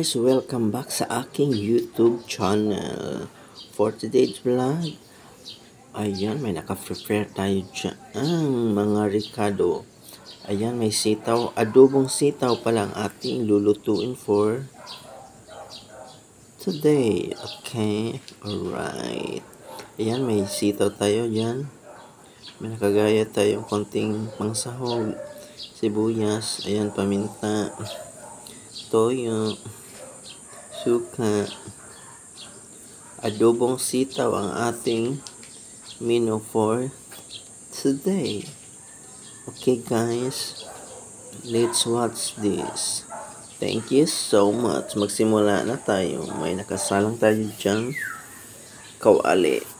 guys, welcome back sa aking YouTube channel. For today's vlog, ayan, may naka-prepare tayo dyan. mga Ricardo. Ayan, may sitaw, adobong sitaw pala ang ating lulutuin for today. Okay, alright. Ayan, may sitaw tayo dyan. May nakagaya tayong konting pangsahog, sibuyas, ayan, paminta toyo, suka, adobong sitaw ang ating menu for today. Okay guys, let's watch this. Thank you so much. Magsimula na tayo. May nakasalang tayo dyan. Kawali.